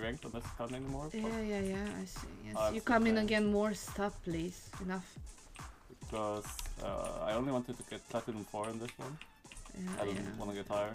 ranked on this account anymore. but- Yeah, yeah, yeah. I see. Yes, I've you come in that. again. More stuff, please. Enough. because uh, I only wanted to get platinum 4 in this one. Yeah, I don't yeah. want to get higher.